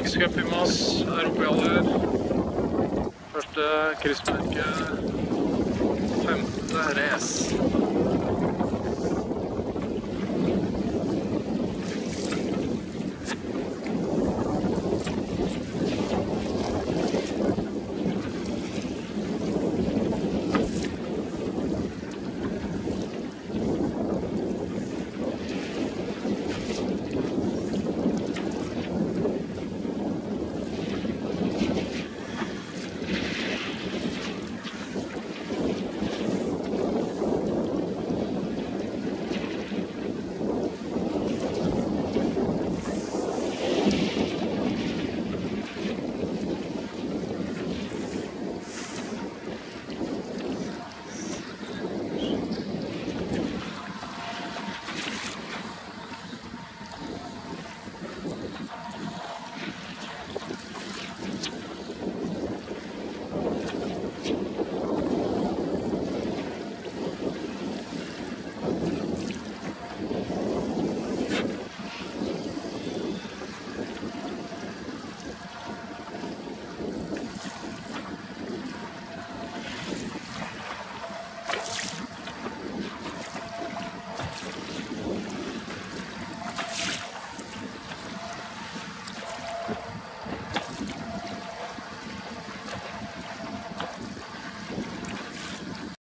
Norges Cup i er oppe i alder. Første kryssmerke. Femte race.